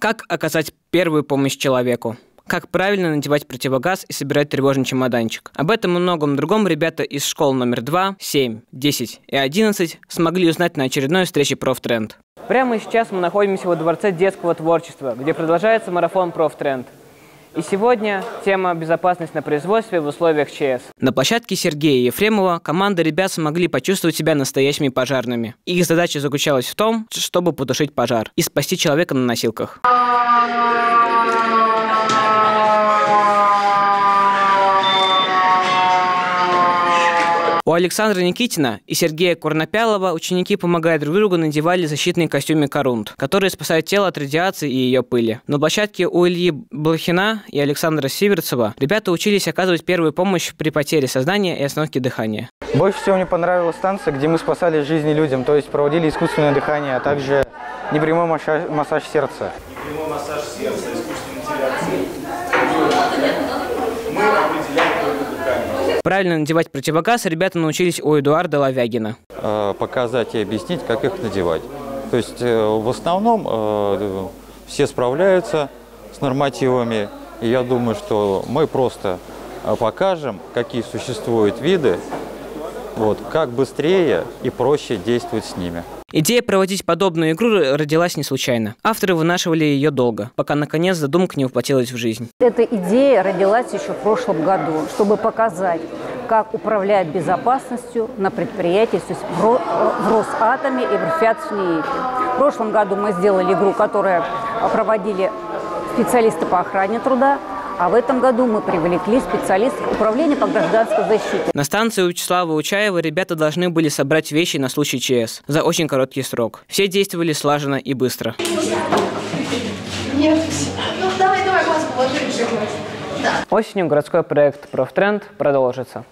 Как оказать первую помощь человеку? Как правильно надевать противогаз и собирать тревожный чемоданчик? Об этом и многом другом ребята из школ номер 2, 7, 10 и 11 смогли узнать на очередной встрече «Профтренд». Прямо сейчас мы находимся во Дворце детского творчества, где продолжается марафон «Профтренд». И сегодня тема «Безопасность на производстве в условиях ЧС». На площадке Сергея Ефремова команда ребят смогли почувствовать себя настоящими пожарными. Их задача заключалась в том, чтобы потушить пожар и спасти человека на носилках. У Александра Никитина и Сергея Курнопялова ученики, помогая друг другу, надевали защитные костюмы «Корунд», которые спасают тело от радиации и ее пыли. На площадке у Ильи Блохина и Александра Сиверцева ребята учились оказывать первую помощь при потере сознания и остановке дыхания. Больше всего мне понравилась станция, где мы спасали жизни людям, то есть проводили искусственное дыхание, а также непрямой массаж, массаж сердца. Прямой массаж сердца, искусственной вентиляции. Мы определяем. Правильно надевать противогаз ребята научились у Эдуарда Лавягина. Э, показать и объяснить, как их надевать. То есть э, в основном э, все справляются с нормативами, и я думаю, что мы просто покажем, какие существуют виды, вот, как быстрее и проще действовать с ними. Идея проводить подобную игру родилась не случайно. Авторы вынашивали ее долго, пока наконец задумка не воплотилась в жизнь. Эта идея родилась еще в прошлом году, чтобы показать, как управлять безопасностью на предприятии, то есть в Росатоме и в РФЯЦ В прошлом году мы сделали игру, которую проводили специалисты по охране труда, а в этом году мы привлекли специалистов управления по гражданской защите. На станции у Вячеслава Учаева ребята должны были собрать вещи на случай ЧС за очень короткий срок. Все действовали слаженно и быстро. Нет, ну давай, давай, маску положи, Да. Осенью городской проект «Профтренд» продолжится.